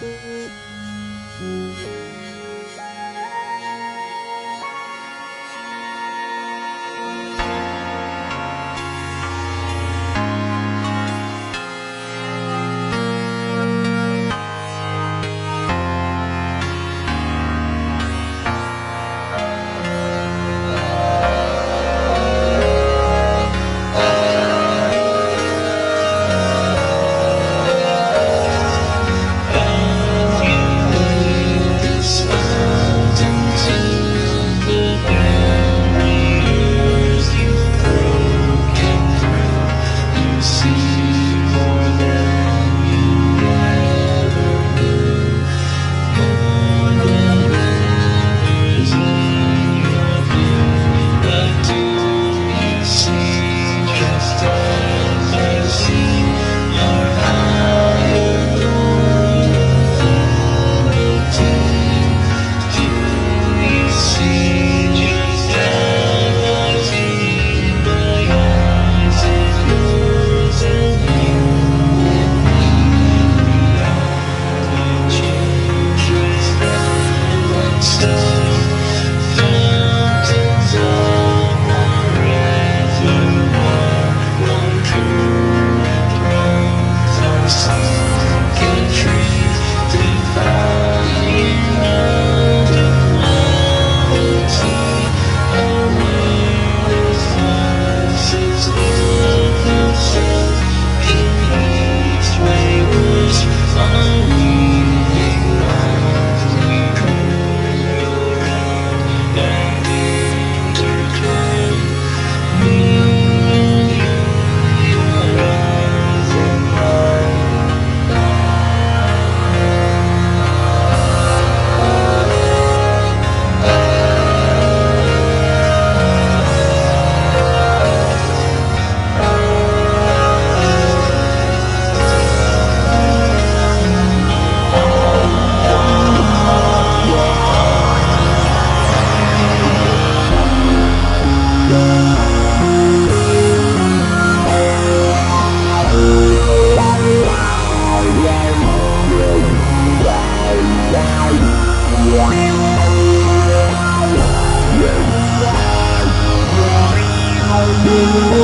thank you you.